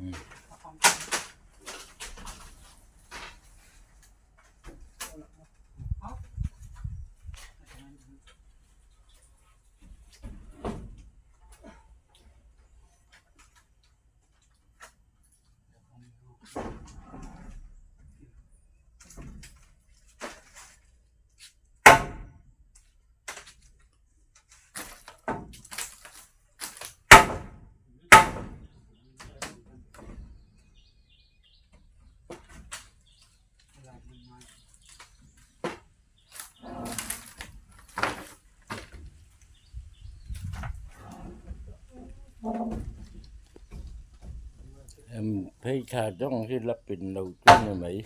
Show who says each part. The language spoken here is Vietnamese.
Speaker 1: Mm. em thấy cha trong khi lập bình đầu tiên này mấy?